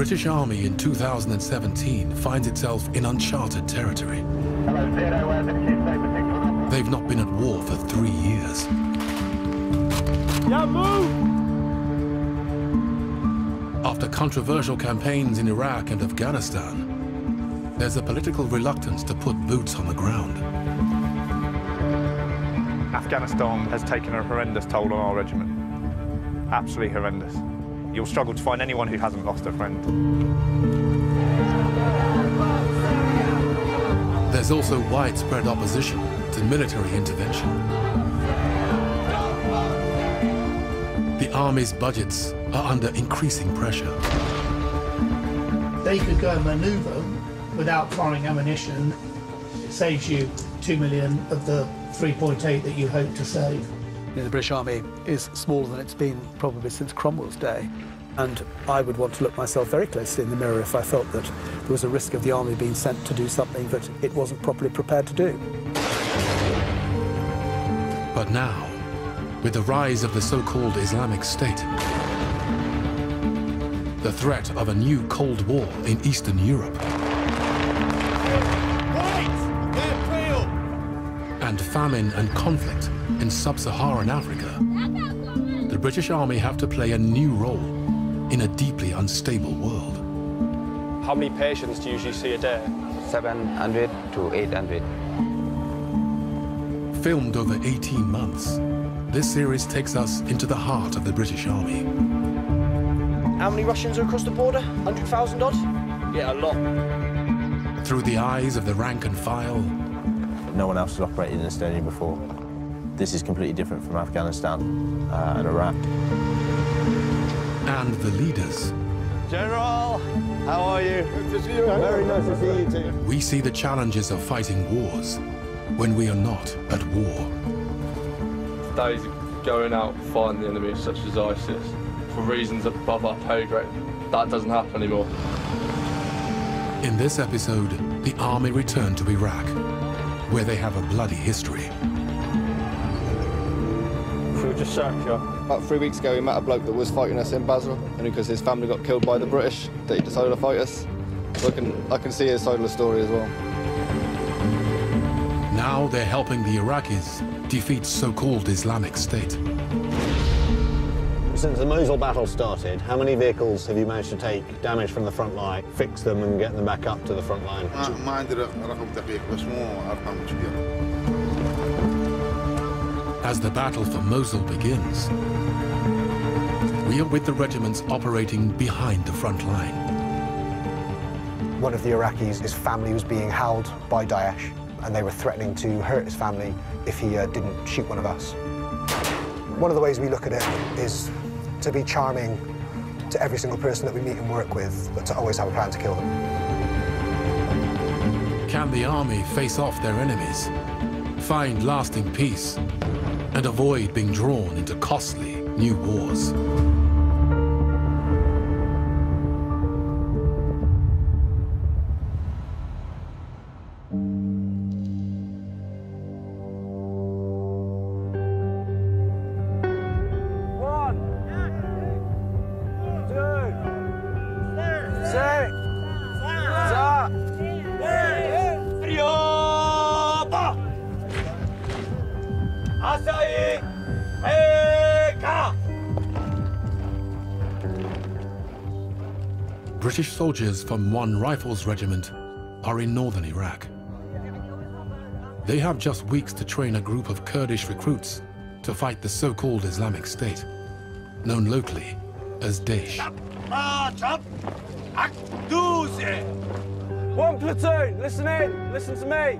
British Army in 2017 finds itself in uncharted territory. They've not been at war for three years. Yeah, move! After controversial campaigns in Iraq and Afghanistan, there's a political reluctance to put boots on the ground. Afghanistan has taken a horrendous toll on our regiment. Absolutely horrendous. You'll struggle to find anyone who hasn't lost a friend. There's also widespread opposition to military intervention. The army's budgets are under increasing pressure. They could go and manoeuvre without firing ammunition. It saves you 2 million of the 3.8 that you hope to save. You know, the British Army is smaller than it's been probably since Cromwell's day. And I would want to look myself very closely in the mirror if I felt that there was a risk of the army being sent to do something that it wasn't properly prepared to do. But now, with the rise of the so-called Islamic State, the threat of a new Cold War in Eastern Europe, and famine and conflict in sub-Saharan Africa, the British Army have to play a new role in a deeply unstable world. How many patients do you usually see a day? 700 to 800. Filmed over 18 months, this series takes us into the heart of the British Army. How many Russians are across the border? 100,000 odd? Yeah, a lot. Through the eyes of the rank and file. No one else has operated in Estonia before. This is completely different from Afghanistan uh, and Iraq. And the leaders. General, how are you? Good to see you. Very nice to see you too. We see the challenges of fighting wars when we are not at war. Days going out fighting the enemy such as ISIS for reasons above our pay grade. That doesn't happen anymore. In this episode, the army returned to Iraq, where they have a bloody history. Should we just search you? About three weeks ago, we met a bloke that was fighting us in Basra, and because his family got killed by the British, that he decided to fight us. So I can, I can see his side of the story as well. Now they're helping the Iraqis defeat so-called Islamic State. Since the Mosul battle started, how many vehicles have you managed to take damage from the front line, fix them and get them back up to the front line? As the battle for Mosul begins, we are with the regiments operating behind the front line. One of the Iraqis, his family was being held by Daesh, and they were threatening to hurt his family if he uh, didn't shoot one of us. One of the ways we look at it is to be charming to every single person that we meet and work with, but to always have a plan to kill them. Can the army face off their enemies, find lasting peace, and avoid being drawn into costly new wars? British soldiers from 1 Rifles Regiment are in northern Iraq. They have just weeks to train a group of Kurdish recruits to fight the so-called Islamic State, known locally as Daesh. One platoon, listen in, listen to me.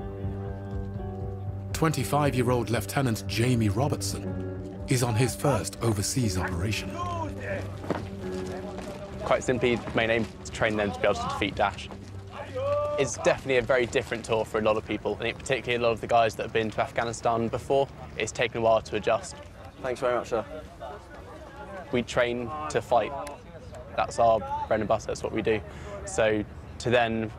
25-year-old Lieutenant Jamie Robertson is on his first overseas operation. Quite simply, my main aim is to train them to be able to defeat Daesh. It's definitely a very different tour for a lot of people, and particularly a lot of the guys that have been to Afghanistan before. It's taken a while to adjust. Thanks very much, sir. We train to fight. That's our bread and butter, that's what we do. So to then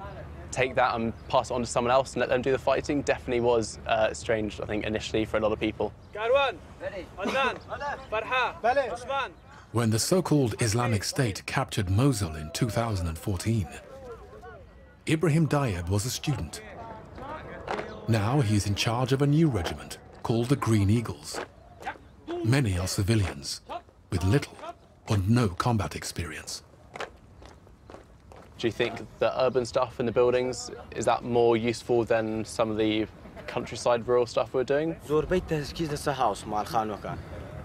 take that and pass it on to someone else and let them do the fighting definitely was uh, strange, I think, initially for a lot of people. Garwan, Adnan, Farha, Osman. When the so-called Islamic State captured Mosul in 2014. Ibrahim Dayeb was a student. Now he is in charge of a new regiment called the Green Eagles. Many are civilians with little or no combat experience. Do you think the urban stuff in the buildings, is that more useful than some of the countryside rural stuff we're doing?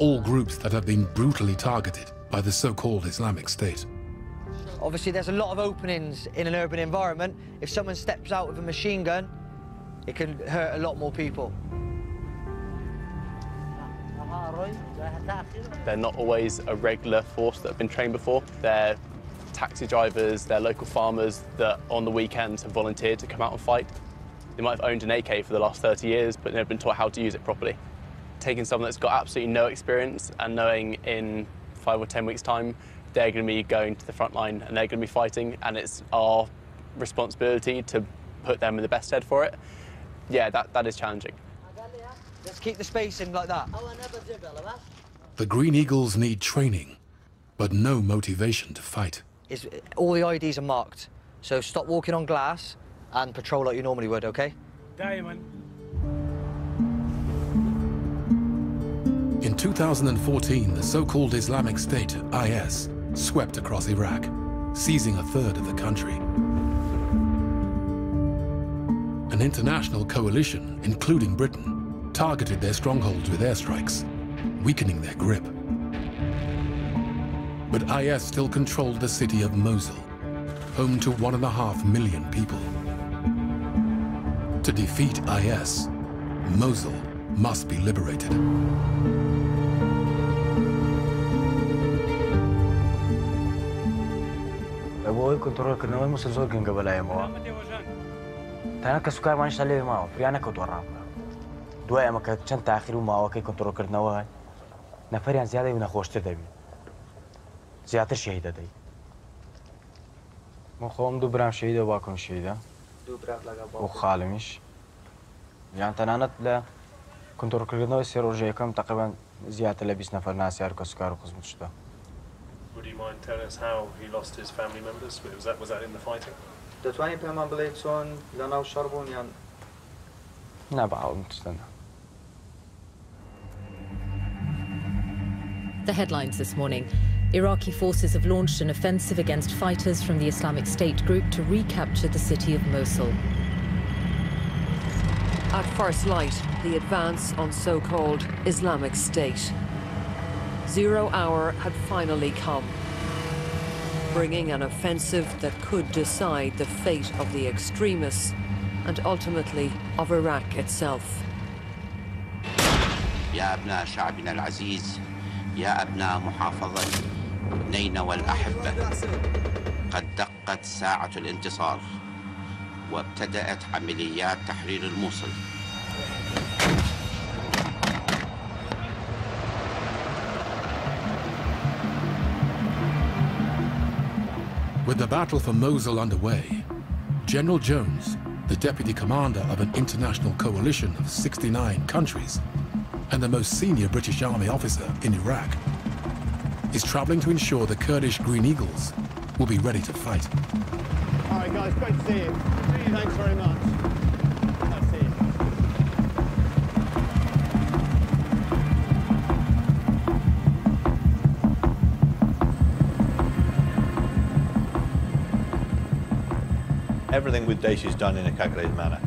All groups that have been brutally targeted by the so-called Islamic State. obviously there's a lot of openings in an urban environment. If someone steps out with a machine gun, it can hurt a lot more people. They're not always a regular force that have been trained before. They're taxi drivers, they're local farmers that on the weekends have volunteered to come out and fight. They might have owned an AK for the last 30 years, but they've been taught how to use it properly taking someone that's got absolutely no experience and knowing in five or ten weeks' time they're going to be going to the front line and they're going to be fighting, and it's our responsibility to put them in the best head for it. Yeah, that, that is challenging. Let's keep the spacing like that. The Green Eagles need training, but no motivation to fight. It's, all the IDs are marked, so stop walking on glass and patrol like you normally would, OK? Diamond. In 2014, the so-called Islamic State, IS, swept across Iraq, seizing a third of the country. An international coalition, including Britain, targeted their strongholds with airstrikes, weakening their grip. But IS still controlled the city of Mosul, home to one and a half million people. To defeat IS, Mosul must be liberated. ابوي كنترول كنا وين مسل زور كن قبل ايام هو تانا كسكر ما نشتغل معه فريانا كنت وراه دواء ما كنت شنت اخر وما هو كي كنترول كرنا وهاي نفريان زيادة من خوش تدبي زيادة شهيدة دي مو خوم دو برام شهيدة وباكم شهيدة دو برات لقى وخالمش يعني تنانت لا كنترول كرنا يصير رجعكم تقريبا زيادة لبيس نفر ناس ياركو سكار وقسم شتا Would you mind telling us how he lost his family members? Was that, was that in the fighting? دتواني بهمان بليت سون لنا وشربون يعني لا بعاود نستنى The headlines this morning. Iraqi forces have launched an offensive against fighters from the Islamic State group to recapture the city of Mosul. At first light, the advance on so-called Islamic State. Zero hour had finally come, bringing an offensive that could decide the fate of the extremists and ultimately of Iraq itself. يا أبناء شعبنا العزيز يا أبناء محافظة نينوى الأحبة قد دقت ساعة الانتصار وابتدأت عمليات تحرير الموصل With the battle for Mosul underway, General Jones, the deputy commander of an international coalition of 69 countries and the most senior British Army officer in Iraq, is traveling to ensure the Kurdish Green Eagles will be ready to fight. Guys, great to see you. Thanks very much. Everything with Daesh is done in a calculated manner.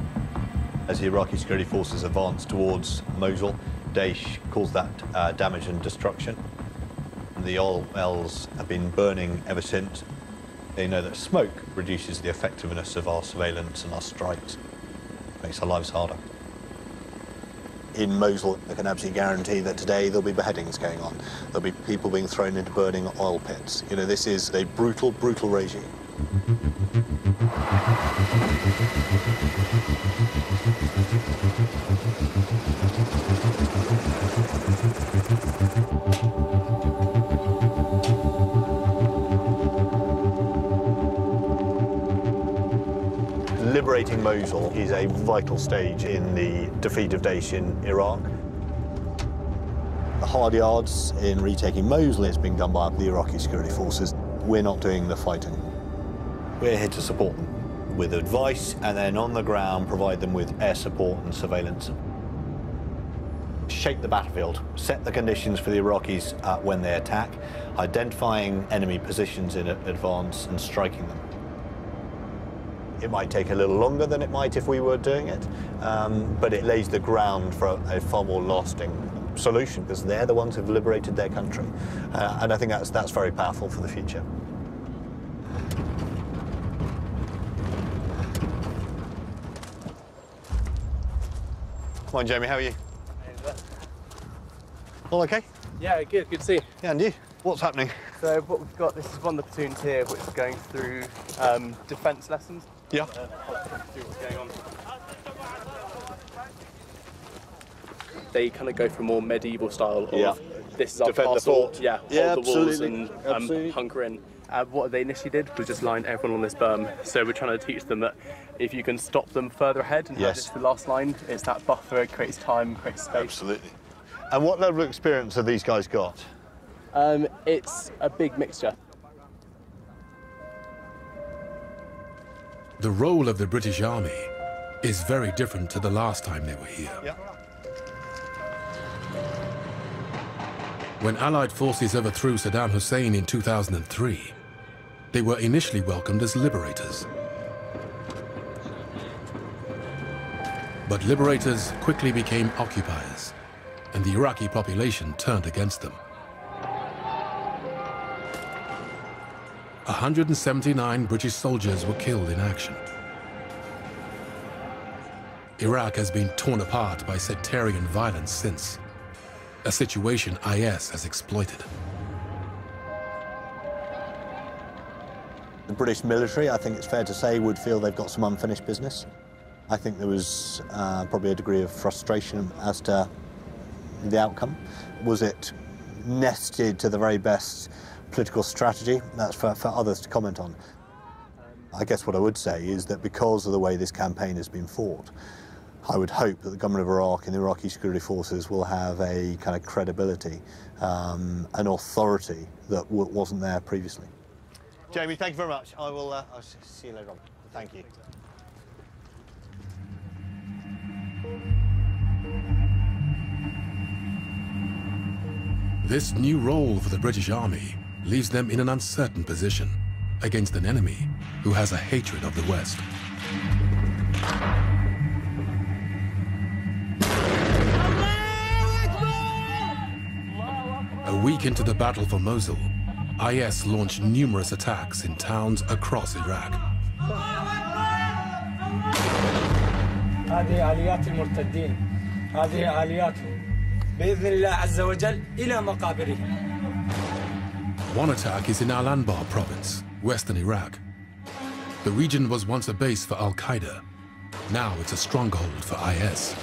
As the Iraqi security forces advance towards Mosul, Daesh calls that uh, damage and destruction. The oil wells have been burning ever since. They know that smoke reduces the effectiveness of our surveillance and our strikes, makes our lives harder. in Mosul, I can absolutely guarantee that today there'll be beheadings going on. There'll be people being thrown into burning oil pits. You know, this is a brutal, brutal regime. Liberating Mosul is a vital stage in the defeat of Daesh in Iraq. The hard yards in retaking Mosul is being done by the Iraqi security forces. We're not doing the fighting. We're here to support them with advice and then on the ground provide them with air support and surveillance. Shape the battlefield, set the conditions for the Iraqis uh, when they attack, identifying enemy positions in advance and striking them. It might take a little longer than it might if we were doing it, um, but it lays the ground for a, far more lasting solution because they're the ones who've liberated their country. Uh, and I think that's, that's very powerful for the future. Come on, Jamie, how are you? All okay? Yeah, good, good to see you. Yeah, and you? What's happening? So what we've got, this is one of the platoons here, which is going through um, defence lessons. Yeah. See what's going on. They kind of go for a more medieval style of Yeah. this is our Defend the castle, fort. yeah, Yeah, hold the walls absolutely, and um, absolutely. hunker in. Uh, what they initially did was just line everyone on this berm. So we're trying to teach them that if you can stop them further ahead and have Yes. this the last line, it's that buffer, it creates time, creates space. Absolutely. And what level of experience have these guys got? Um, it's a big mixture. The role of the British Army is very different to the last time they were here. Yeah. When Allied forces overthrew Saddam Hussein in 2003, they were initially welcomed as liberators. But liberators quickly became occupiers, and the Iraqi population turned against them. 179 British soldiers were killed in action. Iraq has been torn apart by sectarian violence since, a situation IS has exploited. The British military, I think it's fair to say, would feel they've got some unfinished business. I think there was uh, probably a degree of frustration as to the outcome. Was it nested to the very best political strategy? That's for, for others to comment on. I guess what I would say is that because of the way this campaign has been fought, I would hope that the government of Iraq and the Iraqi security forces will have a kind of credibility, um, an authority that w- wasn't there previously. Jamie, thank you very much. I will uh, I'll see you later on. Thank you. This new role for the British Army leaves them in an uncertain position against an enemy who has a hatred of the West. A week into the battle for Mosul, IS launched numerous attacks in towns across Iraq. هذه آليات المرتدين هذه آلياتهم بإذن الله عز وجل إلى مقابرهم one attack is in Al Anbar province, western Iraq. The region was once a base for Al Qaeda. Now it's a stronghold for IS.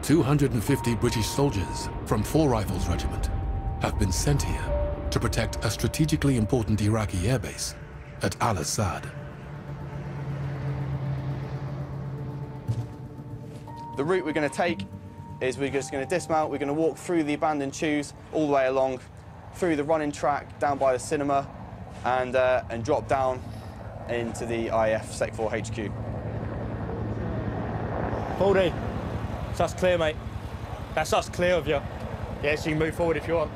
Two hundred and fifty British soldiers from Four Rifles Regiment have been sent here to protect a strategically important Iraqi airbase at Al The route we're going to take is we're just going to dismount, we're going to walk through the abandoned CHUs all the way along, through the running track down by the cinema, and, uh, and drop down into the IF Sec 4 HQ. Baldy, that's clear, mate. That's us clear of you. Yes, you can move forward if you want.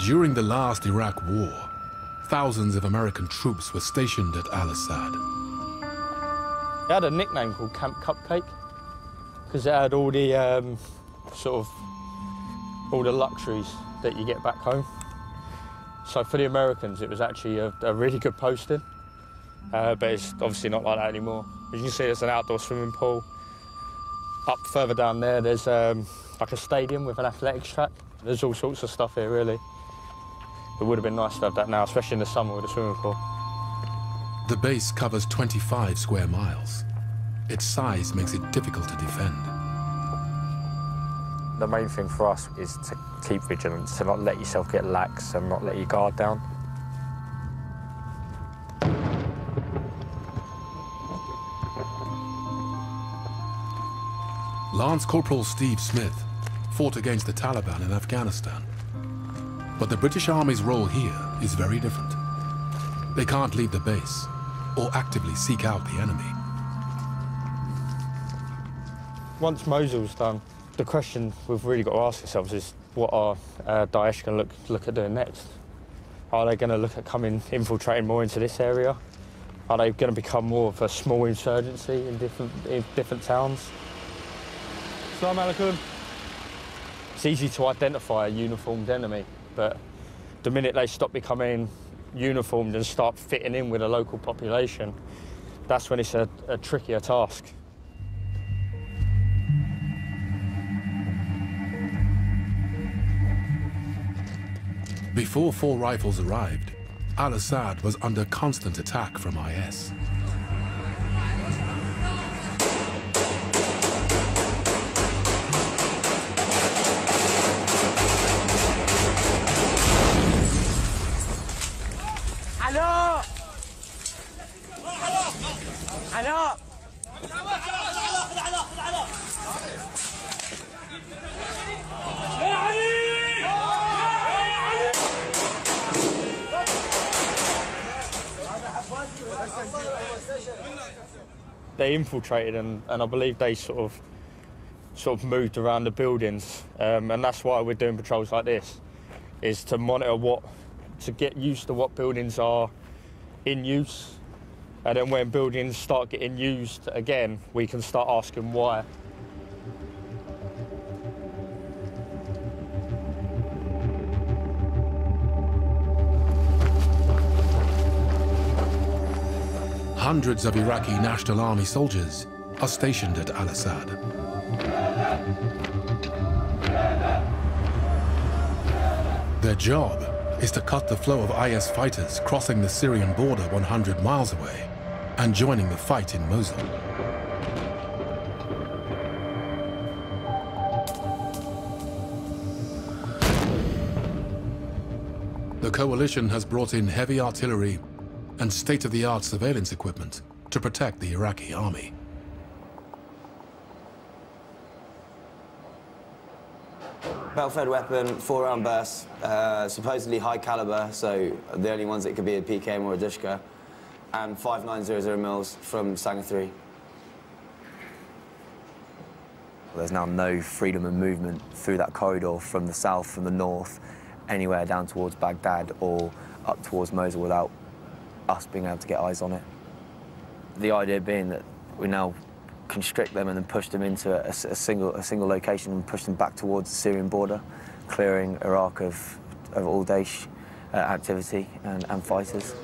During the last Iraq War, thousands of American troops were stationed at Al Assad. It had a nickname called Camp Cupcake because it had all the um, sort of all the luxuries that you get back home. So for the Americans, it was actually a, a really good posting, uh, but it's obviously not like that anymore. As you can see, there's an outdoor swimming pool. Up further down there, there's um, like a stadium with an athletics track. There's all sorts of stuff here, really. It would have been nice to have that now, especially in the summer with a swimming pool. The base covers 25 square miles. Its size makes it difficult to defend. The main thing for us is to keep vigilant, to not let yourself get lax and not let your guard down. Lance Corporal Steve Smith fought against the Taliban in Afghanistan. But the British Army's role here is very different. They can't leave the base or actively seek out the enemy. Once Mosul's done, the question we've really got to ask ourselves is what are uh, Daesh going to look, look at doing next? Are they going to look at coming, infiltrating more into this area? Are they going to become more of a small insurgency in different, in different towns? Salam alaikum. It's easy to identify a uniformed enemy, but the minute they stop becoming uniformed and start fitting in with the local population, that's when it's a, a trickier task. Before four rifles arrived, al-Assad was under constant attack from IS. They infiltrated and, and I believe they sort of sort of moved around the buildings. Um, and that's why we're doing patrols like this is to monitor what to get used to what buildings are in use. And then when buildings start getting used again we can start asking why Hundreds of Iraqi National Army soldiers are stationed at al-Assad. Their job is to cut the flow of IS fighters crossing the Syrian border 100 miles away and joining the fight in Mosul. The coalition has brought in heavy artillery and state-of-the-art surveillance equipment to protect the Iraqi army. Belt-fed weapon, four-round burst, uh, supposedly high caliber, so the only ones that could be a PKM or a Dushka, and 5900 mils from Sangar 3. There's now no freedom of movement through that corridor from the south, from the north, anywhere down towards Baghdad or up towards Mosul without us being able to get eyes on it. The idea being that we now constrict them and then push them into a, a single, a single location and push them back towards the Syrian border, clearing Iraq of, of all Daesh uh, activity and, and fighters.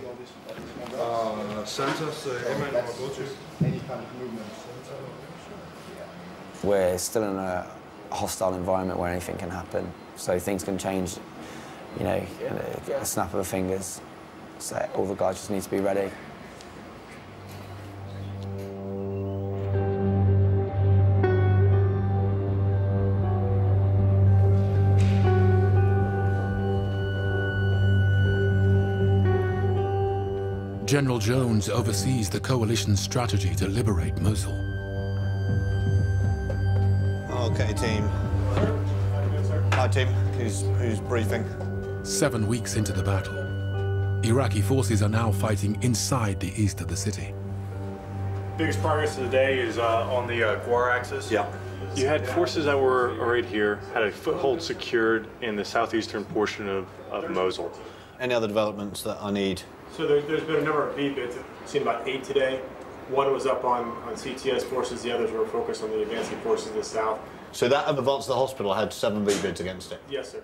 Uh, centers, uh? Any kind of movement. We're still in a hostile environment where anything can happen, so things can change, you know, a snap of the fingers. So all the guys just need to be ready. General Jones oversees the coalition's strategy to liberate Mosul. Okay, team. Hi, team. Who's, who's briefing? Seven weeks into the battle, Iraqi forces are now fighting inside the east of the city. Biggest progress of the day is uh, on the uh, Gwer axis. Yeah. You had forces that were right here, had a foothold secured in the southeastern portion of, of Mosul. Any other developments that I need? So there, there's been a number of VBIEDs. I've seen about eight today. One was up on, on CTS forces, the others were focused on the advancing forces in the south. So that advance to the hospital had seven VBIEDs against it? Yes, sir.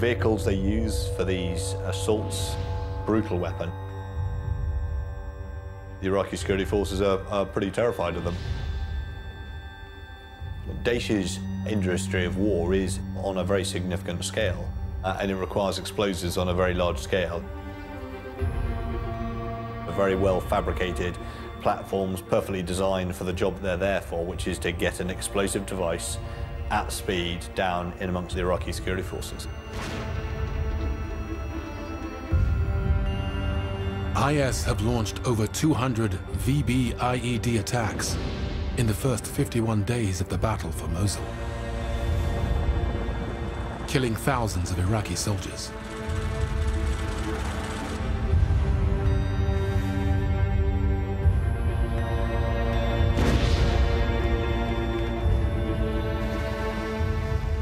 Vehicles they use for these assaults, brutal weapon. The Iraqi security forces are, are pretty terrified of them. Daesh's industry of war is on a very significant scale, uh, and it requires explosives on a very large scale. Very well fabricated platforms, perfectly designed for the job they're there for, which is to get an explosive device at speed down in amongst the Iraqi security forces. IS have launched over 200 VB IED attacks in the first 51 days of the battle for Mosul, killing thousands of Iraqi soldiers.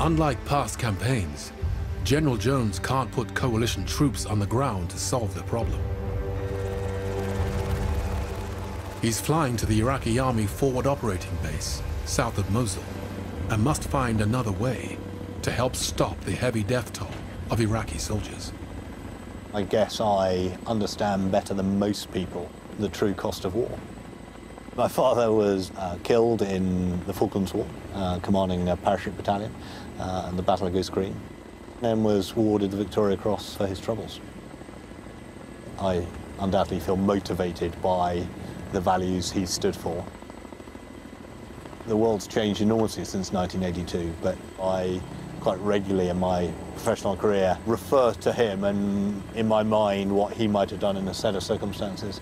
Unlike past campaigns, General Jones can't put coalition troops on the ground to solve the problem. He's flying to the Iraqi Army Forward Operating Base, south of Mosul, and must find another way to help stop the heavy death toll of Iraqi soldiers. I guess I understand better than most people the true cost of war. My father was uh, killed in the Falklands War, uh, commanding a parachute battalion uh, in the Battle of Goose Green, and was awarded the Victoria Cross for his troubles. I undoubtedly feel motivated by the values he stood for. The world's changed enormously since 1982, but I quite regularly in my professional career refer to him and in my mind what he might have done in a set of circumstances.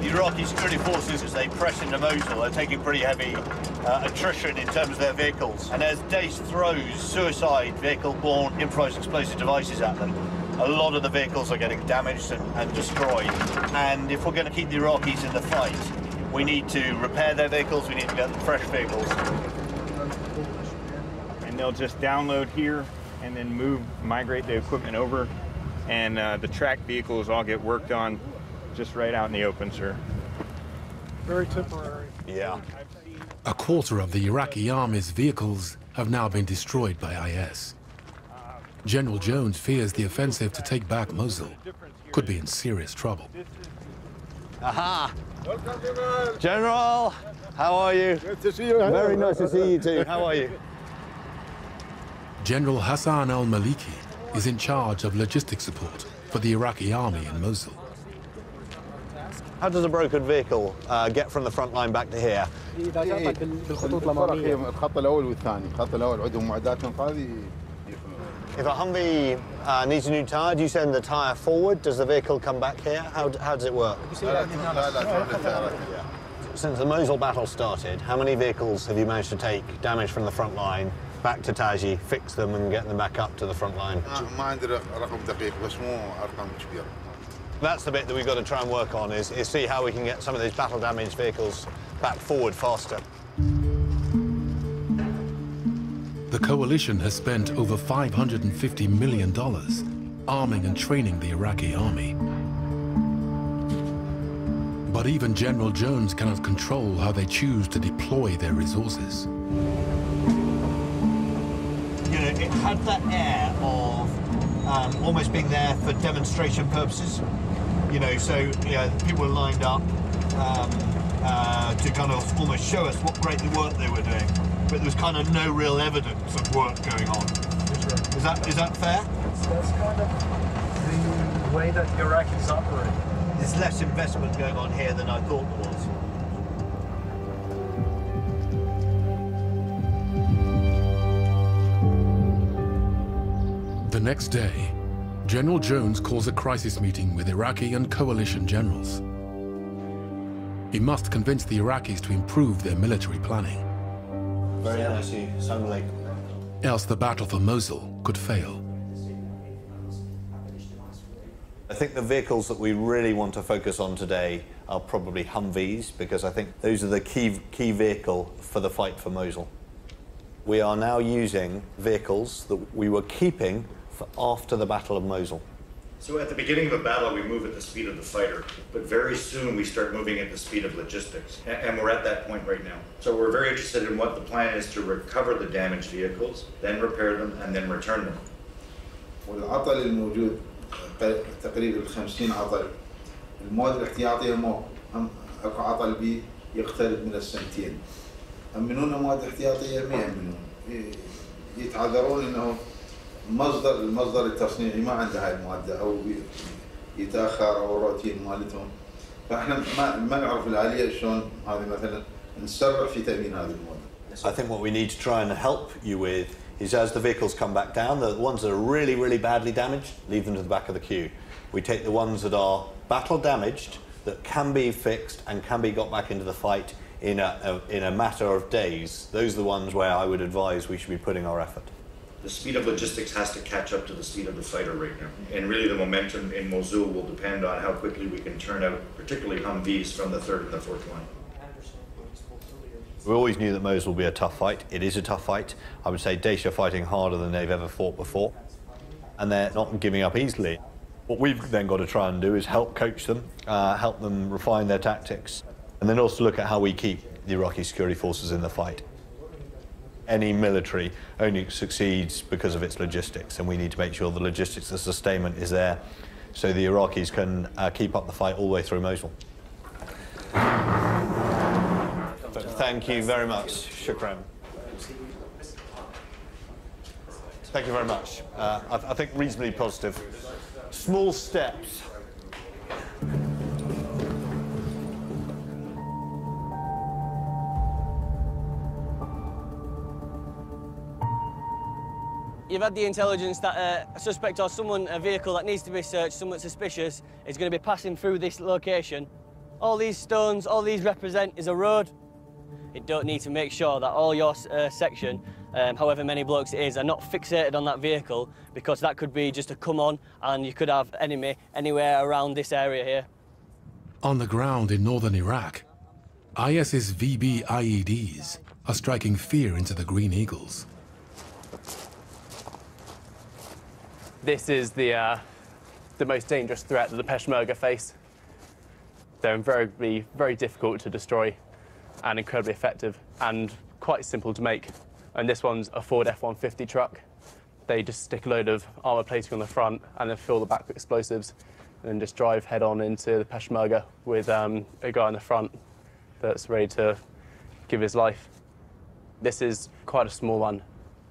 The Iraqi security forces, as they press into Mosul, are taking pretty heavy uh, attrition in terms of their vehicles. And as Daesh throws suicide vehicle-borne improvised explosive devices at them, a lot of the vehicles are getting damaged and, and destroyed. And if we're going to keep the Iraqis in the fight, we need to repair their vehicles, we need to get them fresh vehicles. and they'll just download here and then move, migrate the equipment over, and uh, the tracked vehicles all get worked on just right out in the open, sir. Very temporary. Yeah. A quarter of the Iraqi army's vehicles have now been destroyed by IS. General Jones fears the offensive to take back Mosul could be in serious trouble. Aha! General, how are you? Good to see you. Very nice to see you too. How are you? General Hassan al-Maliki is in charge of logistic support for the Iraqi army in Mosul. How does a brokered vehicle uh, get from the front line back to here? الفرق هي الخط الاول والثاني، الخط الاول عندهم معداتهم هذه If a Humvee uh, needs a new tyre, do you send the tyre forward? Does the vehicle come back here? How, how does it work? Since the Mosul battle started, how many vehicles have you managed to take damage from the front line back to Taji, fix them and get them back up to the front line? ما عندي رقم دقيق بس مو ارقام كبيره That's the bit that we've got to try and work on, is, is see how we can get some of these battle damaged vehicles back forward faster. The coalition has spent over $550 million arming and training the Iraqi army. But even General Jones cannot control how they choose to deploy their resources. You know, it had that air of um, almost being there for demonstration purposes. You know, so you know, people were lined up um, uh, to kind of almost show us what great the work they were doing, but there was kind of no real evidence of work going on. Is that is that fair? That's kind of the way that Iraqis operate. There's less investment going on here than I thought there was. The next day, General Jones calls a crisis meeting with Iraqi and coalition generals. He must convince the Iraqis to improve their military planning, Very nice, sound like. else the battle for Mosul could fail. I think the vehicles that we really want to focus on today are probably Humvees because I think those are the key, key vehicle for the fight for Mosul. We are now using vehicles that we were keeping for after the Battle of Mosul. So at the beginning of a battle, we move at the speed of the fighter, but very soon we start moving at the speed of logistics. A- And we're at that point right now. So we're very interested in what the plan is to recover the damaged vehicles, then repair them, and then return them. والعطل الموجود تقريبا 50 عطل المواد الاحتياطيه مو هم اكو عطل بي يقترب من السنتين امنونا مواد احتياطيه ما يامنون ي- يتعذرون انه مصدر المصدر التصنيعي ما عنده هاي الماده او بي- يتاخر او روتين مالتهم فاحنا ما ما نعرف الاليه شلون هذه مثلا نسرع في تامين هذه المواد I think what we need to try and help you with is as the vehicles come back down, the ones that are really, really badly damaged, leave them to the back of the queue. We take the ones that are battle damaged, that can be fixed and can be got back into the fight in a, a, in a matter of days. Those are the ones where I would advise we should be putting our effort. The speed of logistics has to catch up to the speed of the fighter right now. And really, the momentum in Mosul will depend on how quickly we can turn out, particularly Humvees from the third and the fourth line. We always knew that Mosul would be a tough fight. It is a tough fight. I would say Daesh are fighting harder than they've ever fought before. And they're not giving up easily. What we've then got to try and do is help coach them, uh, help them refine their tactics, and then also look at how we keep the Iraqi security forces in the fight. Any military only succeeds because of its logistics, and we need to make sure the logistics, the sustainment is there, so the Iraqis can uh, keep up the fight all the way through Mosul. But thank you very much. Shukran. Thank you very much. Uh, I, I think reasonably positive. Small steps. You've had the intelligence that uh, a suspect or someone, a vehicle that needs to be searched, someone suspicious, is going to be passing through this location. All these stones, all these represent is a road. You don't need to make sure that all your uh, section, um, however many blokes it is, are not fixated on that vehicle because that could be just a come on and you could have enemy anywhere around this area here. On the ground in northern Iraq, IS's VB IEDs are striking fear into the Green Eagles. This is the, uh, the most dangerous threat that the Peshmerga face. They're invariably very difficult to destroy and incredibly effective and quite simple to make. And this one's a Ford F-150 truck. They just stick a load of armor plating on the front and then fill the back with explosives and then just drive head on into the Peshmerga with um, a guy in the front that's ready to give his life. This is quite a small one.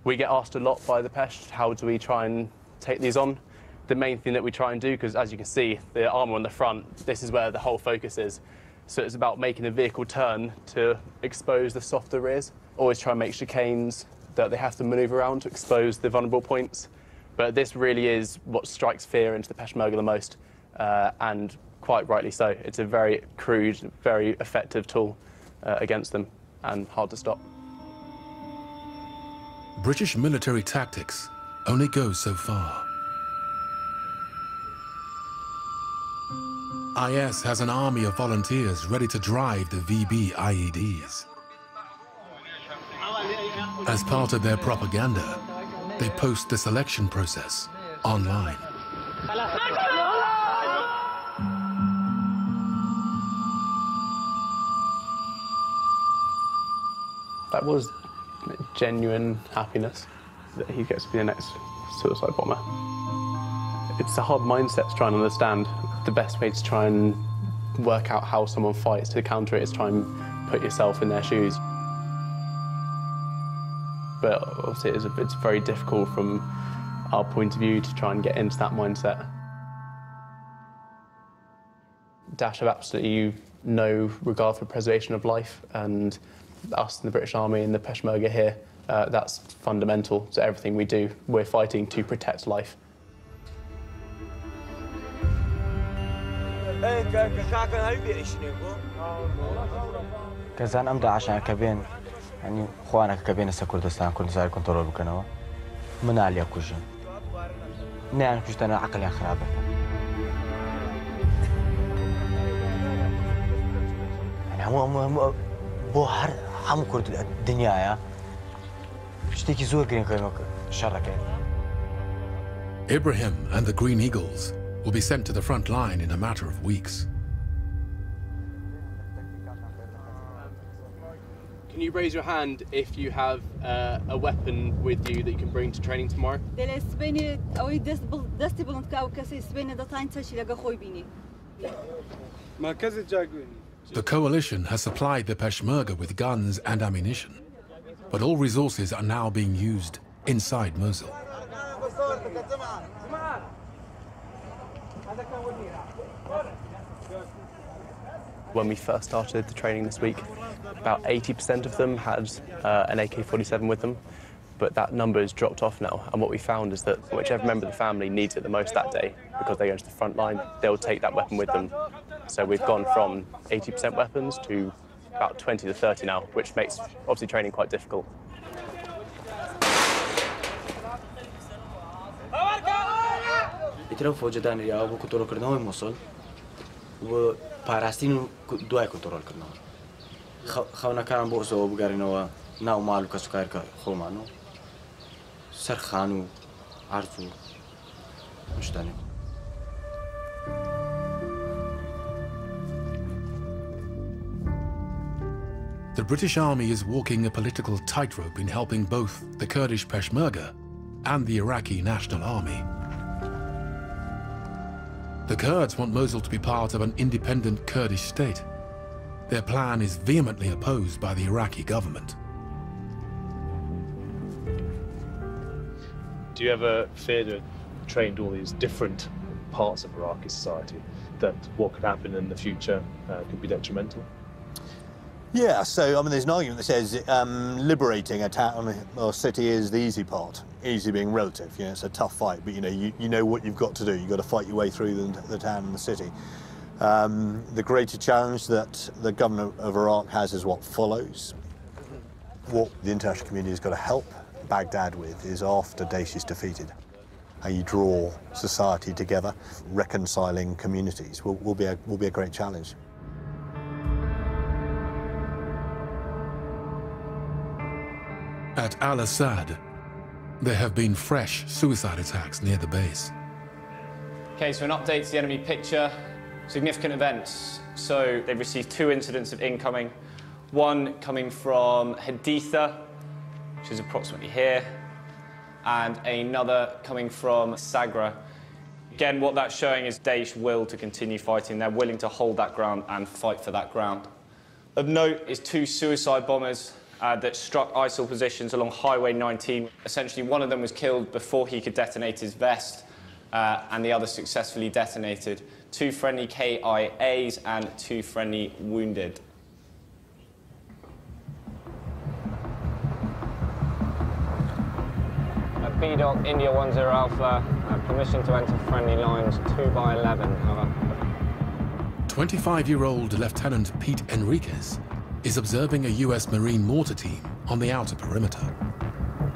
We get asked a lot by the Pesh, how do we try and take these on? The main thing that we try and do, because as you can see, the armor on the front, this is where the whole focus is. So it's about making the vehicle turn to expose the softer rears. Always try and make chicanes that they have to maneuver around to expose the vulnerable points. But this really is what strikes fear into the Peshmerga the most, uh, and quite rightly so. It's a very crude, very effective tool uh, against them, and hard to stop. British military tactics only go so far. IS has an army of volunteers ready to drive the VB IEDs. As part of their propaganda, they post the selection process online. That was genuine happiness that he gets to be the next suicide bomber. It's a hard mindset to try and understand. The best way to try and work out how someone fights to counter it is try and put yourself in their shoes. But obviously, it's, it's very difficult from our point of view to try and get into that mindset. Daesh have absolutely no regard for preservation of life, and us in the British Army and the Peshmerga here, Uh, that's fundamental to everything we do. We're fighting to protect life. كزان امدا عشان كبين يعني خوانا كبين هسه كردستان كل نزار كنترول بكنوا من عليا كوجا نعم كوجا أنا عقلي خرابه يعني هم هم بو هر هم كرد الدنيا يا Ibrahim and the Green Eagles will be sent to the front line in a matter of weeks. Can you raise your hand if you have uh, a weapon with you that you can bring to training tomorrow? The coalition has supplied the Peshmerga with guns and ammunition, but all resources are now being used inside Mosul. When we first started the training this week, about 80% of them had uh, an AK-47 with them, but that number has dropped off now. And what we found is that whichever member of the family needs it the most that day, because they go to the front line, they'll take that weapon with them. So we've gone from 80% weapons to about 20 to 30 now, which makes obviously training quite difficult. ئیترە فۆجدانی ئەو بۆ کۆتۆڕۆکردنەوەی مۆسڵ پاراستین و دوای کۆتۆڕۆلکردنەوە خەونەکان بۆ زەوە بگەڕینەوە ناو ماڵ و کەسوکارکە خۆمان و سەرخان و ئارز و شتانی The British Army is walking a political tightrope in helping both the Kurdish Peshmerga and the Iraqi National Army. The Kurds want Mosul to be part of an independent Kurdish state. Their plan is vehemently opposed by the Iraqi government. Do you ever fear that trained all these different parts of Iraqi society that what could happen in the future uh, could be detrimental? Yeah, so I mean, there's an argument that says um, liberating a town or city is the easy part. Easy being relative, you know, it's a tough fight, but you know, you, you know what you've got to do. You've got to fight your way through the, the town and the city. Um, the greater challenge that the government of Iraq has is what follows. What the international community has got to help Baghdad with is after Daesh is defeated. How you draw society together, reconciling communities will, will, be, a, will be a great challenge. At Al Assad, there have been fresh suicide attacks near the base. Okay, so an update to the enemy picture. Significant events. So they've received two incidents of incoming. One coming from Haditha, which is approximately here, and another coming from Sagra. Again, what that's showing is Daesh will to continue fighting. They're willing to hold that ground and fight for that ground. Of note is two suicide bombers uh, that struck ISIL positions along Highway 19. Essentially, one of them was killed before he could detonate his vest, uh, and the other successfully detonated. Two friendly KIAs and two friendly wounded. BDOC India 10 Alpha, uh, permission to enter friendly lines 2 by 11, 25-year-old Lieutenant Pete Enriquez is observing a U.S. Marine mortar team on the outer perimeter.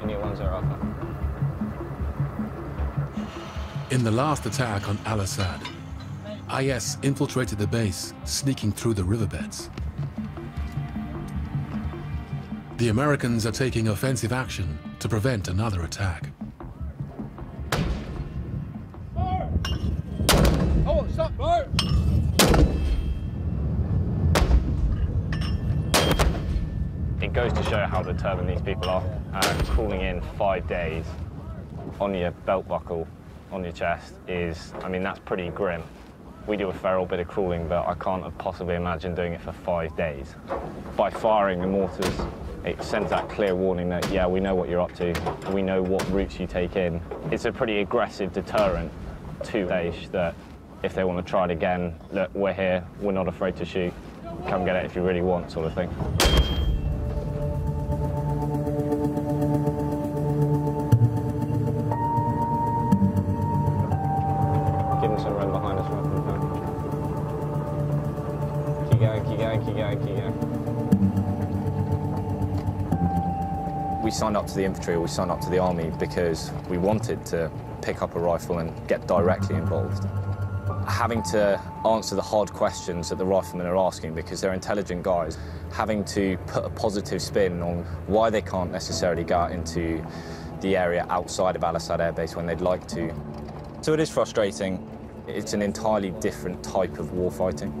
India 10 Alpha. In the last attack on Al-Assad, IS infiltrated the base, sneaking through the riverbeds. The Americans are taking offensive action to prevent another attack. Oh, stop! Fire! It goes to show how determined these people are. Uh, crawling in five days on your belt buckle, on your chest, is, I mean, that's pretty grim. We do a feral bit of crawling, but I can't have possibly imagine doing it for five days. By firing the mortars, it sends that clear warning that, yeah, we know what you're up to, we know what routes you take in. It's a pretty aggressive deterrent to Daesh that if they want to try it again, look, we're here, we're not afraid to shoot, come get it if you really want, sort of thing. Signed up to the infantry, or we signed up to the army because we wanted to pick up a rifle and get directly involved. having to answer the hard questions that the riflemen are asking because they're intelligent guys, having to put a positive spin on why they can't necessarily go out into the area outside of Al Assad Air Base when they'd like to. So it is frustrating. It's an entirely different type of warfighting.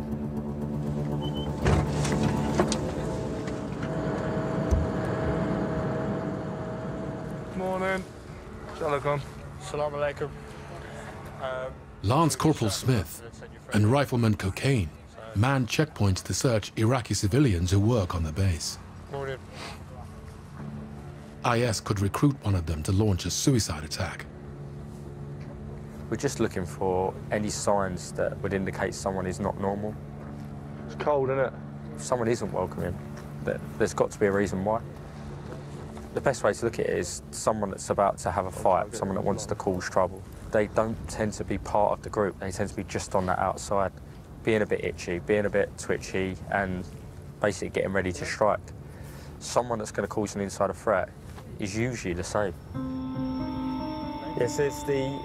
Morning. Shalom. Alaikum. Um, Lance Corporal Smith and Rifleman Cockayne man checkpoints to search Iraqi civilians who work on the base. morning. IS could recruit one of them to launch a suicide attack. We're just looking for any signs that would indicate someone is not normal. It's cold, isn't it? If someone isn't welcoming, there- there's got to be a reason why. The best way to look at it is someone that's about to have a fight, someone that wants to cause trouble. They don't tend to be part of the group. They tend to be just on that outside, being a bit itchy, being a bit twitchy, and basically getting ready to strike. Someone that's going to cause an insider threat is usually the same. Yes, it's the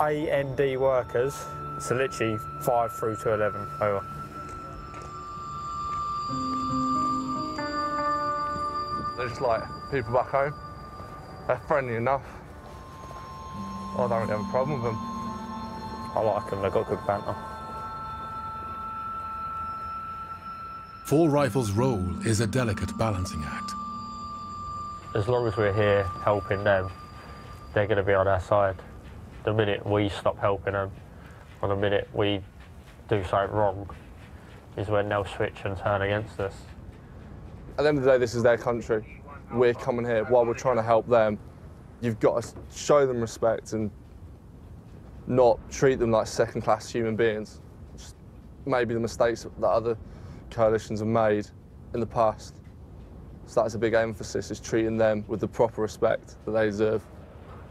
AND workers. So literally 5 through to 11. Over. They're just like people back home. They're friendly enough. I don't really have a problem with them. I like them, they've got good banter. Four Rifles' role is a delicate balancing act. As long as we're here helping them, they're going to be on our side. The minute we stop helping them, or the minute we do something wrong, is when they'll switch and turn against us. At the end of the day, this is their country. We're coming here while we're trying to help them. You've got to show them respect and not treat them like second class human beings. Just maybe the mistakes that other coalitions have made in the past. So that's a big emphasis, is treating them with the proper respect that they deserve.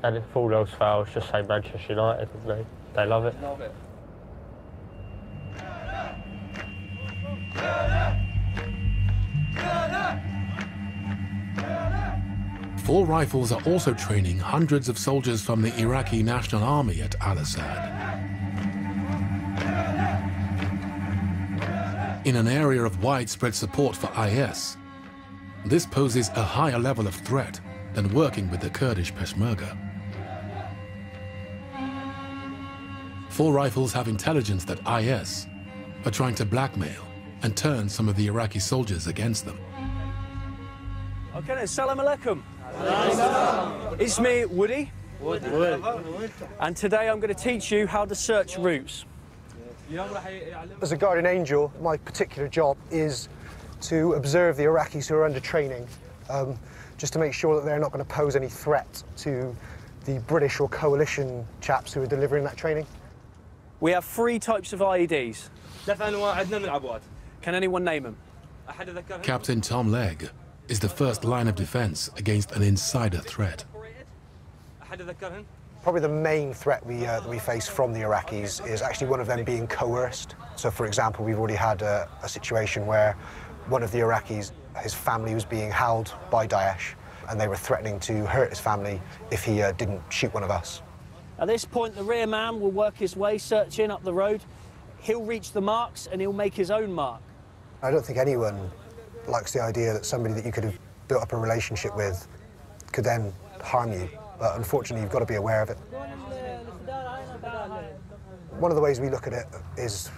And if all else fails, just say Manchester United, they, they love it. Love it. Four Rifles are also training hundreds of soldiers from the Iraqi National Army at Al Assad. In an area of widespread support for IS, this poses a higher level of threat than working with the Kurdish Peshmerga. Four Rifles have intelligence that IS are trying to blackmail and turn some of the Iraqi soldiers against them. Okay, salam alaikum. It's me, Woody. And today I'm going to teach you how to search routes. As a guardian angel, my particular job is to observe the Iraqis who are under training, um, just to make sure that they're not going to pose any threat to the British or coalition chaps who are delivering that training. We have three types of IEDs. Can anyone name them? Captain Tom Legg is the first line of defense against an insider threat. Probably the main threat we, uh, that we face from the Iraqis is actually one of them being coerced. So, for example, we've already had a, a situation where one of the Iraqis, his family was being held by Daesh, and they were threatening to hurt his family if he uh, didn't shoot one of us. At this point, the rear man will work his way searching up the road. He'll reach the marks and he'll make his own mark. I don't think anyone likes the idea that somebody that you could have built up a relationship with could then harm you. But unfortunately, you've got to be aware of it. One of the ways we look at it is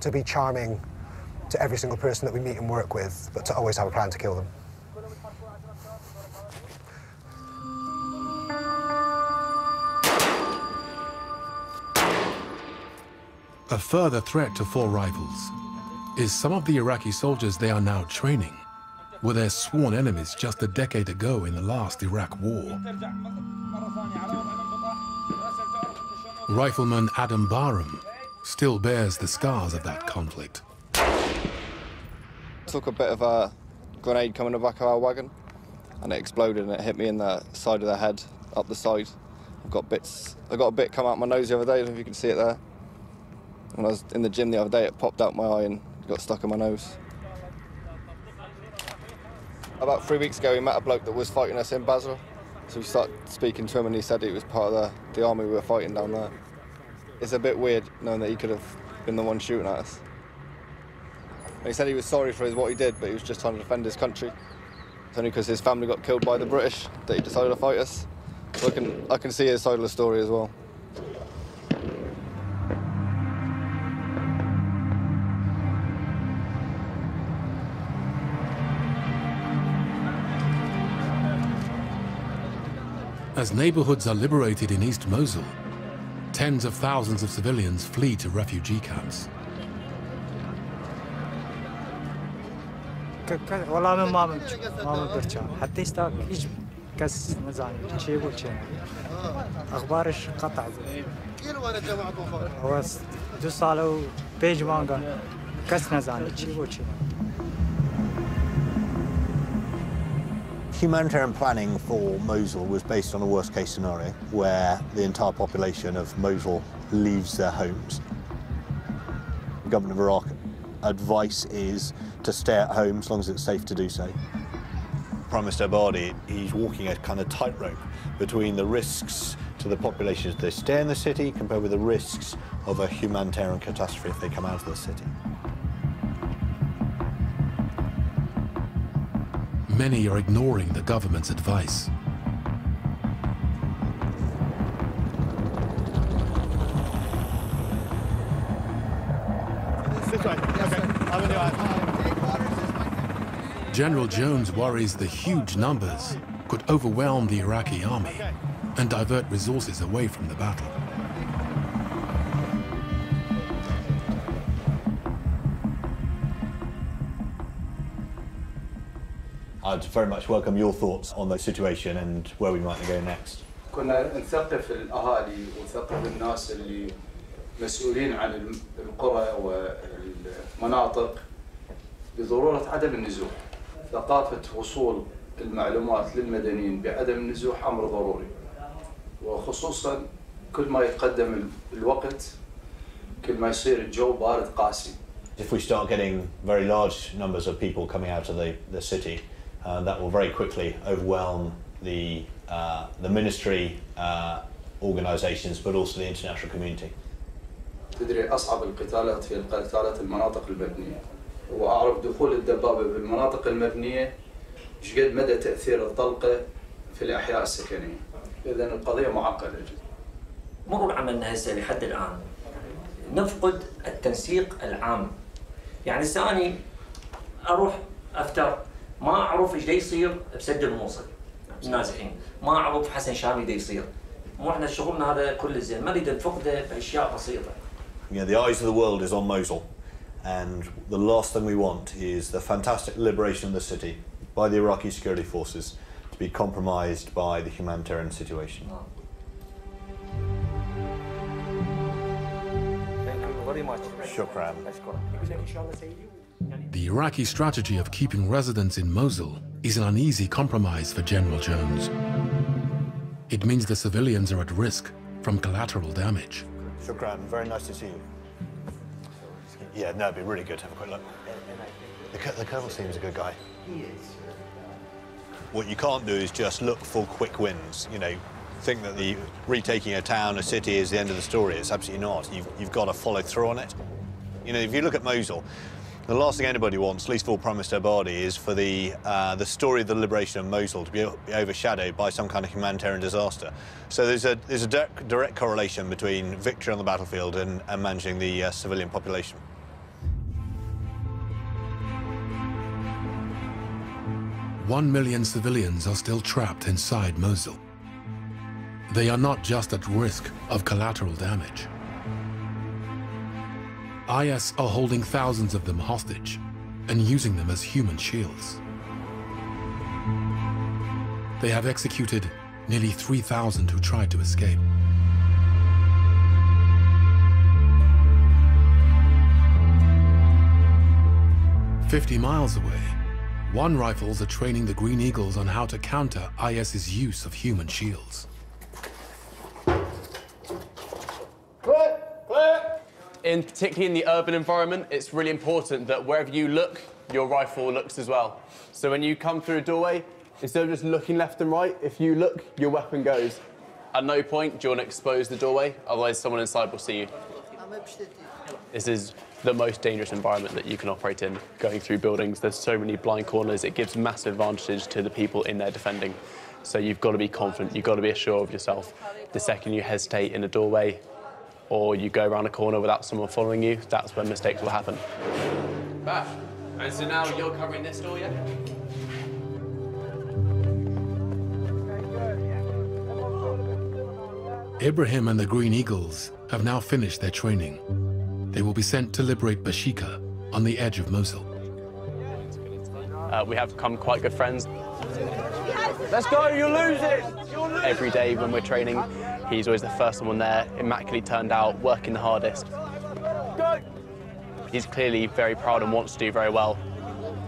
to be charming to every single person that we meet and work with, but to always have a plan to kill them. A further threat to Four Rifles is some of the Iraqi soldiers they are now training were their sworn enemies just a decade ago in the last Iraq War. Rifleman Adam Barham still bears the scars of that conflict. Took a bit of a grenade coming the back of our wagon and it exploded and it hit me in the side of the head, up the side. I've got bits, I got a bit come out my nose the other day, I don't know if you can see it there. When I was in the gym the other day, it popped out my eye and got stuck in my nose. About three weeks ago, we met a bloke that was fighting us in Basra. So we started speaking to him and he said he was part of the, the army we were fighting down there. it's a bit weird knowing that he could have been the one shooting at us. he said he was sorry for his, what he did, but he was just trying to defend his country. It's only because his family got killed by the British that he decided to fight us. So I can, I can see his side of the story as well. As neighborhoods are liberated in East Mosul, tens of thousands of civilians flee to refugee camps. والله من ما من ما من برشا حتى يستاك يجي كاس مزاني شي يقول شي اخبارش قطع هو دو سالو بيج مانجا كاس نزاني شي يقول شي Humanitarian planning for Mosul was based on a worst case scenario where the entire population of Mosul leaves their homes. The government of Iraq advice is to stay at home as long as it's safe to do so. Prime Minister Abadi, he's walking a kind of tightrope between the risks to the population as they stay in the city compared with the risks of a humanitarian catastrophe if they come out of the city. Many are ignoring the government's advice. General Jones worries the huge numbers could overwhelm the Iraqi army and divert resources away from the battle. I'd very much welcome your thoughts on the situation and where we might go next. كنا نثقف الاهالي ونثقف الناس اللي مسؤولين عن القرى والمناطق بضروره عدم النزوح. ثقافه وصول المعلومات للمدنيين بعدم النزوح امر ضروري. وخصوصا كل ما يتقدم الوقت كل ما يصير الجو بارد قاسي. If we start getting very large numbers of people coming out of the, the city, uh, that will very quickly overwhelm the, uh, the ministry uh, organisations, but also the international community. تدري أصعب القتالات هي القتالات المناطق المبنية. وأعرف دخول الدبابة بالمناطق المبنية إيش قد مدى تأثير الطلقه في الأحياء السكنية. إذا القضية معقدة جدا. مرور عملنا هسه لحد الآن نفقد التنسيق العام يعني هسه اني أروح أفتر ما اعرف ايش دا يصير بسد الموصل النازحين ما اعرف حسن شامي دا يصير مو احنا شغلنا هذا كل زين ما نريد نفقده باشياء بسيطه You know, the eyes of the world is on Mosul, and the last thing we want is the fantastic liberation of the city by the Iraqi security forces to be compromised by the humanitarian situation. Thank you very much. Shukran. The Iraqi strategy of keeping residents in Mosul is an uneasy compromise for General Jones. It means the civilians are at risk from collateral damage. Shukran, very nice to see you. Yeah, no, it'd be really good to have a quick look. The, the Colonel seems a good guy. He is. What you can't do is just look for quick wins. You know, think that the retaking a town, a city is the end of the story. It's absolutely not. You've, you've got to follow through on it. You know, if you look at Mosul, the last thing anybody wants, least of all Prime Minister Abadi, is for the, uh, the story of the liberation of Mosul to be, be overshadowed by some kind of humanitarian disaster. So there's a, there's a direct, direct correlation between victory on the battlefield and, and managing the uh, civilian population. One million civilians are still trapped inside Mosul. They are not just at risk of collateral damage. IS are holding thousands of them hostage and using them as human shields. They have executed nearly 3,000 who tried to escape. Fifty miles away, One Rifles are training the Green Eagles on how to counter IS's use of human shields. In particularly in the urban environment, it's really important that wherever you look, your rifle looks as well. So when you come through a doorway, instead of just looking left and right, if you look, your weapon goes. At no point do you want to expose the doorway, otherwise someone inside will see you. This is the most dangerous environment that you can operate in, going through buildings. There's so many blind corners. It gives massive advantage to the people in there defending. So you've got to be confident. You've got to be assured of yourself. The second you hesitate in a doorway or you go around a corner without someone following you, that's when mistakes will happen. Bash. And so now you're covering this door, yeah? Ibrahim and the Green Eagles have now finished their training. They will be sent to liberate Bashika on the edge of Mosul. Uh, we have become quite good friends. Let's go, you lose it! Every day when we're training, he's always the first one there, immaculately turned out, working the hardest. Go! He's clearly very proud and wants to do very well.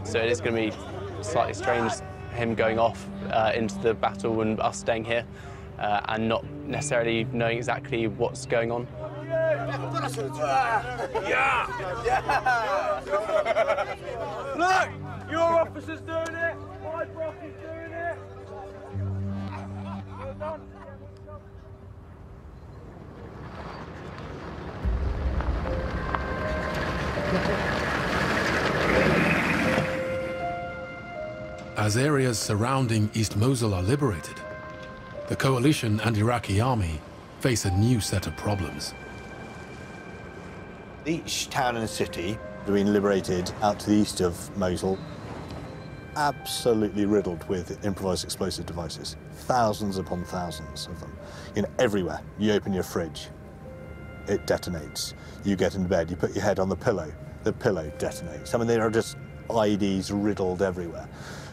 So it is going to be slightly strange him going off uh, into the battle and us staying here uh, and not necessarily knowing exactly what's going on. Yeah! yeah. Look! Your officer's doing it! My is doing it! Well done. As areas surrounding East Mosul are liberated, the coalition and Iraqi army face a new set of problems. Each town and city being liberated out to the east of Mosul, absolutely riddled with improvised explosive devices. Thousands upon thousands of them. You know, everywhere. You open your fridge, it detonates. You get in bed, you put your head on the pillow, the pillow detonates. I mean, there are just IEDs riddled everywhere.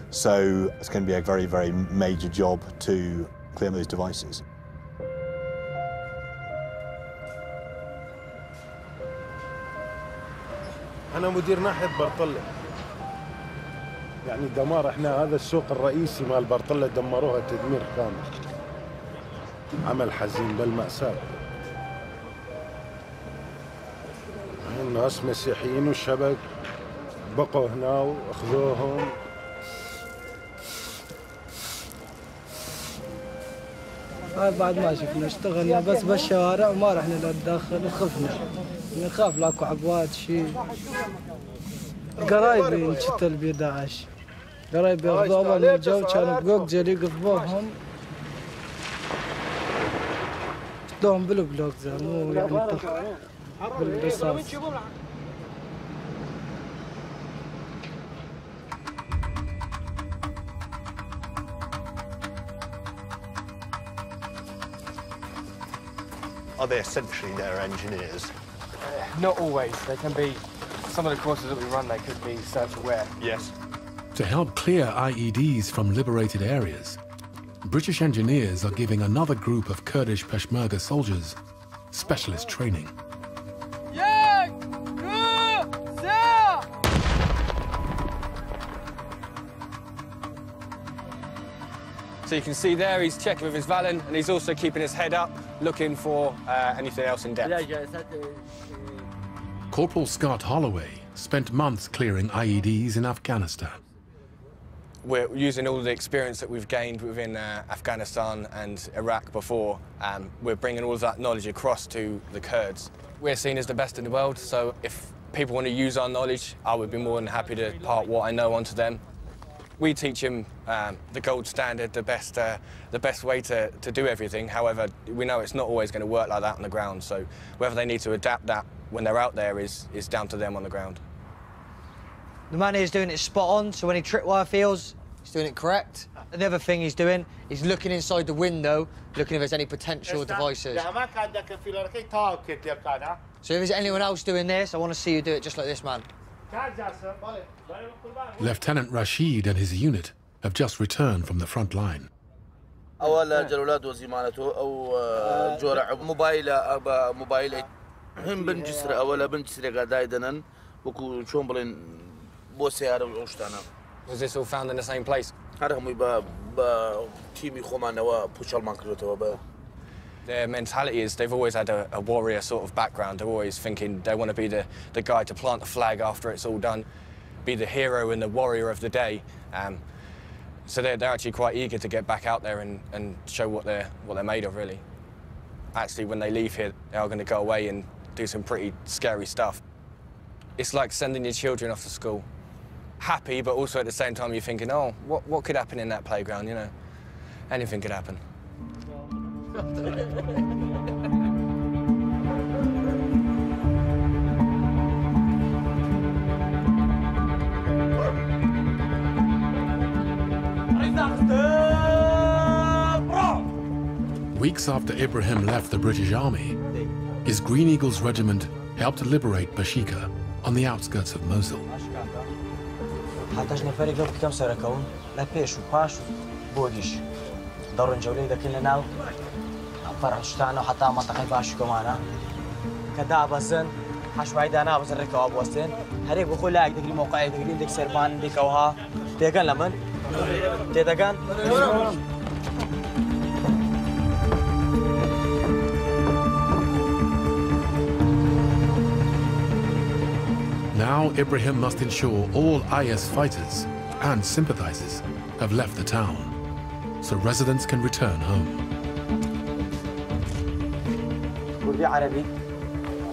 So it's going to be a very, very major job to clear those devices. أنا مدير ناحية برطلة يعني دمار إحنا هذا السوق الرئيسي مال برطلة دمروها تدمير كامل. عمل حزين بل مأساة الناس مسيحيين والشبك بقوا هنا وأخذوهم. هاي بعد ما شفنا اشتغلنا بس بالشوارع وما رحنا للداخل وخفنا. نخاف لاكو عقوات شيء قرايبي انقتل بي داعش قرايبي اخذوهم من الجو كانوا بقوقجل يقضبوهم اخذوهم بالبلوك زين مو يعني بالرصاص. Are they essentially their engineers? Not always. They can be, some of the courses that we run, they could be search aware. Yes. To help clear IEDs from liberated areas, British engineers are giving another group of Kurdish Peshmerga soldiers specialist training. So you can see there, he's checking with his Vallon, and he's also keeping his head up, looking for uh, anything else in depth. Corporal Scott Holloway spent months clearing IEDs in Afghanistan. We're using all the experience that we've gained within uh, Afghanistan and Iraq before. Um, we're bringing all of that knowledge across to the Kurds. We're seen as the best in the world, so if people want to use our knowledge, I would be more than happy to part what I know onto them. We teach them um, the gold standard, the best, uh, the best way to, to do everything. However, we know it's not always going to work like that on the ground. So whether they need to adapt that when they're out there is, is down to them on the ground. The man here's doing it spot on, so when he tripwire feels, he's doing it correct. And the other thing he's doing, he's looking inside the window, looking if there's any potential devices. So if there's anyone else doing this, I want to see you do it just like this man. Lieutenant Rashid and his unit have just returned from the front line. أول جلولات وزمانته أو جورع موبايل موبايل هم بن جسر أولا بن جسر قاعدة وكو شون بلين بو سيارة وشتانا Was this all found in the same place? هذا هم يبا با تيمي خوما نوا بوشال مانكلوتو با Their mentality is they've always had a, a warrior sort of background. They're always thinking they want to be the, the guy to plant the flag after it's all done, be the hero and the warrior of the day. Um, So they're, they're actually quite eager to get back out there and, and show what they're, what they're made of, really. Actually, when they leave here, they are going to go away and do some pretty scary stuff. It's like sending your children off to school. Happy, but also at the same time you're thinking, oh, what, what could happen in that playground, you know? Anything could happen. Weeks after Ibrahim left the British Army, his Green Eagles regiment helped liberate Bashika on the outskirts of Mosul. پەڕەنشتانە و حتی منطقة باش کمانه حتا مەتەقی باشکۆمانە کە دابەزن حشوایدا نابزنڕێکەوە بستن هەرێک بخۆ لایەک دەگری دگری دەگرین دەک سەربان دێکەوەها تێگەن لە لمن؟ تێدەگەن Now Ibrahim must ensure all IS fighters and sympathizers have left the town, so residents can return home. قول عربي؟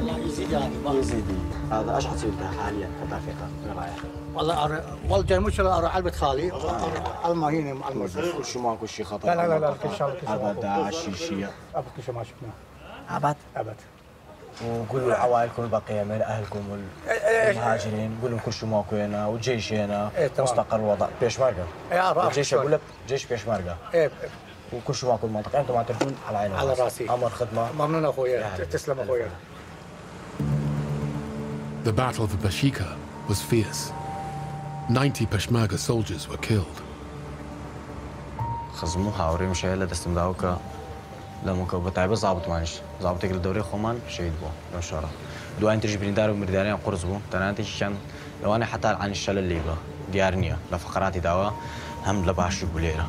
الله يزيد يعني يزيدي هذا إيش حتصير حاليا رايح والله أر... والله المشكلة أروح على بيت خالي. الماهيني مع المشكلة كل شيء ماكو شيء خطر لا لا لا لا كل شيء ابد داعش شيء أبد كل شيء ما شفناه أبد؟ أبد. وقولوا لعوائلكم البقية من أهلكم والمهاجرين قول لهم كل شيء ماكو هنا والجيش هنا. إيه. مستقر الوضع. بيشمرقه إيه، أعرف. الجيش أقول لك جيش بيشمرقه إيه. وكل شيء ماكو المنطقة أنتم ما تعرفون على عيني على. راسي. أمر خدمة. ممنون أخويا. تسلم أخويا. The Battle of Bashika was fierce. 90 Peshmerga soldiers were killed. خزمو هاوري مشي لدست مداوكا لما كو بتعب ضابط مانش ضابط يقل دوري خومان شهيد بو. لو شارع دو انت جبري دارو مردارين قرص بو. تنانتي شان لو أنا حتى عن الشلل الليبا ديارنيا لفقراتي داوا. هم لباش بوليرا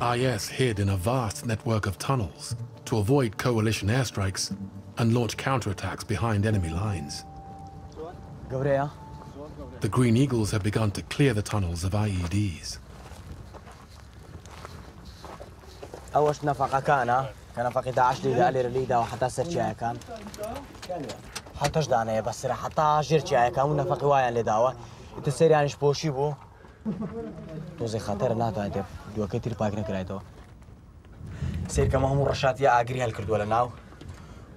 IS hid in a vast network of tunnels to avoid coalition airstrikes and launch counterattacks behind enemy lines. قبريا The Green Eagles have begun to clear the tunnels of E IEDs. اول نفقه كان كان نفقه 11 ليدا الي رليدا وحتى سرتشي كان حتى جدانا بس حتى جرتشي كان ونفقه وايا اللي داوا انت سير يعني شبوشي بو تۆزێک خاتەرە ناتوانێت تێ دووەکە تیر پاک نەکرایەوە سیرکەمە هەموو ڕەشاتی ئاگری هەل کردووە لە ناو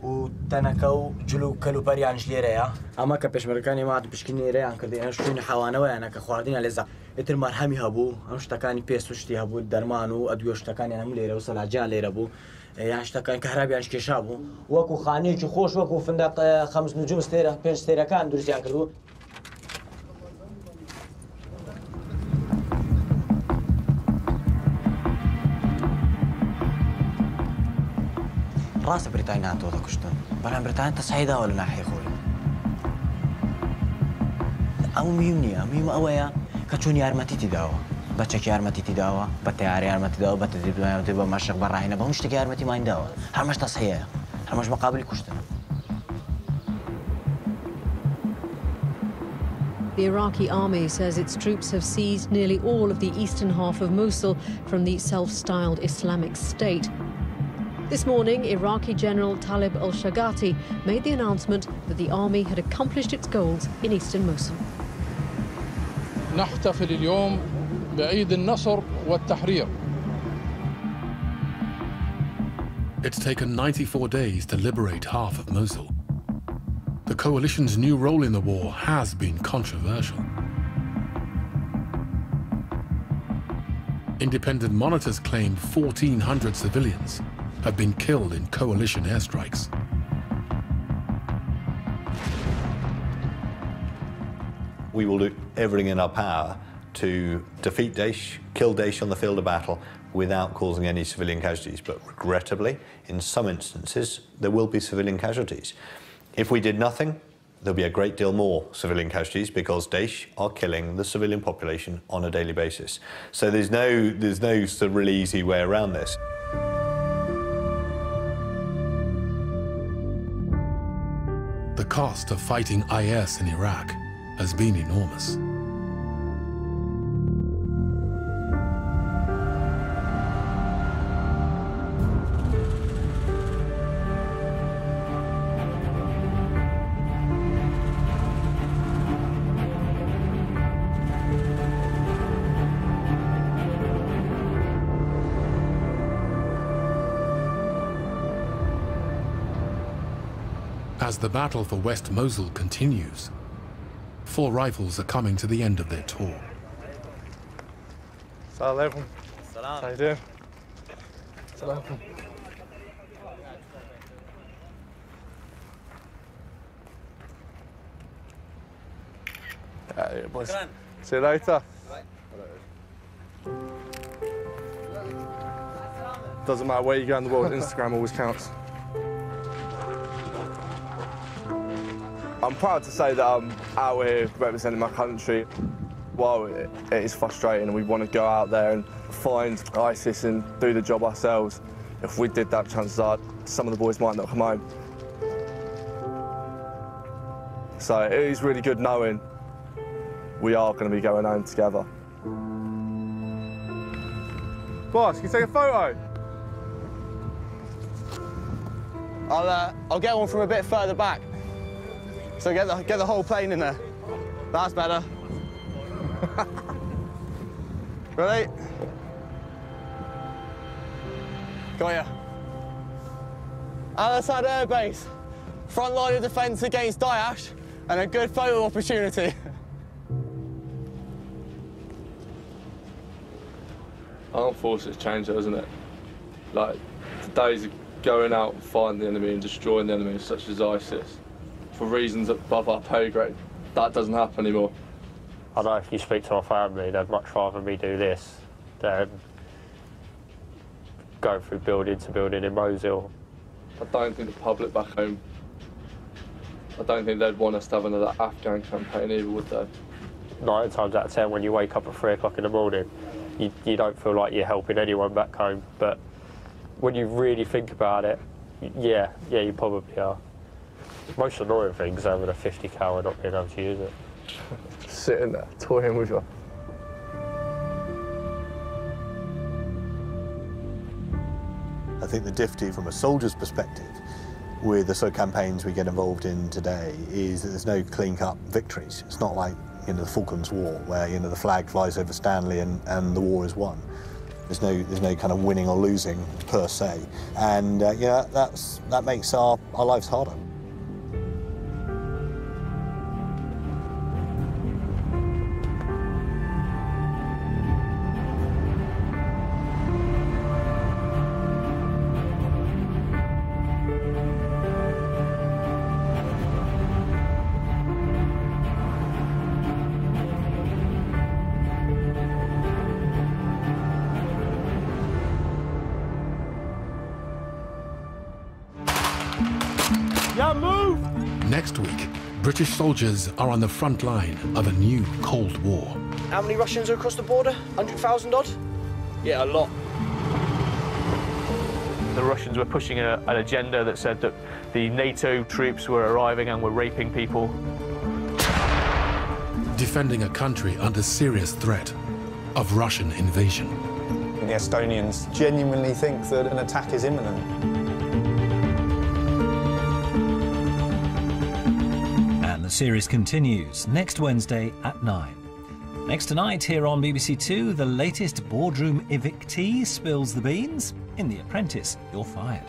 و تەنەکە و جلو کەلوپەریانش لێرەیە. ئەمە کە پێشمەرەکانی مات پشکنیێرەیان کردێن شوین حوانەوەیانەکە خواردینە لێزە ئتر مەرهەمی هەبوو ئەم شتەکانی پێسوشتی هەبوو دەرمان و ئەدوێ شتەکانیان هەم لێرە و سەلاجیان لێرە بوو. یان شتەکان کەرابیان کێشا بوو. وەکو خانەیەکی خۆش وەکو فندە خەمس نجم ستێرە پێنج ستێرەکان دروستیان کردو. راس بريتانيا تودا كشتن بلان بريتانيا تسعيدا ولا ناحية خوي ئەو میم نییە میم ئەوەیە کە چون یارمەتیتی داوە بەچێکی یارمەتیتی داوە بە تیار یارمەتیداوە بە تدریبیانتی بە مەشق بەڕاهینە بە شتێک یارمەتی هر هەمەش تەس هر مش مەقابلی کوشتن. The Iraqi army says its troops have seized nearly all of the eastern half of Mosul from the self-styled Islamic State. This morning, Iraqi General Talib al Shagati made the announcement that the army had accomplished its goals in eastern Mosul. نحتفل اليوم بعيد النصر والتحرير It's taken 94 days to liberate half of Mosul. The coalition's new role in the war has been controversial. Independent monitors claimed 1,400 civilians have been killed in coalition airstrikes. We will do everything in our power to defeat Daesh, kill Daesh on the field of battle without causing any civilian casualties. But regrettably, in some instances, there will be civilian casualties. If we did nothing, there'll be a great deal more civilian casualties because Daesh are killing the civilian population on a daily basis. So there's no, there's no sort of really easy way around this. Cost of fighting IS in Iraq has been enormous. The battle for West Mosul continues, four rifles are coming to the end of their tour. Assalamu alaikum. How you doing? Assalamu alaikum. Yeah, yeah, boys. See you later. Doesn't matter where you go in the world, Instagram always counts. I'm proud to say that I'm out here representing my country. While it, is frustrating we want to go out there and find ISIS and do the job ourselves, if we did that, chances are some of the boys might not come home. So it is really good knowing we are going to be going home together. Boss, can you take a photo? I'll, uh, I'll get one from a bit further back. So get the, get the whole plane in there. That's better. Ready? Got ya. Al-Assad Air Base. Front line of defence against Daesh and a good photo opportunity. Armed forces change, doesn't it? Like, the days of going out and fighting the enemy and destroying the enemy, such as ISIS, for reasons above our pay grade, that doesn't happen anymore. I know if you speak to my family, they'd much rather me do this than go through building to building in Mosul. I don't think the public back home, I don't think they'd want us to have another Afghan campaign either, would they? Nine times out of ten, when you wake up at three o'clock in the morning, you, you don't feel like you're helping anyone back home. But when you really think about it, yeah, yeah, you probably are. Most annoying thing is having a 50 cal and not being able to use it. Sitting there, toying with you. I think the difficulty from a soldier's perspective with the sort of campaigns we get involved in today is that there's no clean-cut victories. It's not like you know the Falklands War where you know the flag flies over Stanley and, and the war is won. There's no there's no kind of winning or losing per se, and uh, yeah, that's that makes our, our lives harder. British soldiers are on the front line of a new Cold War. How many Russians are across the border? 100,000 odd? Yeah, a lot. The Russians were pushing a, an agenda that said that the NATO troops were arriving and were raping people. Defending a country under serious threat of Russian invasion. The Estonians genuinely think that an attack is imminent. The series continues next Wednesday at 9. Next tonight, here on BBC Two, the latest boardroom evictee spills the beans. In The Apprentice, you're fired.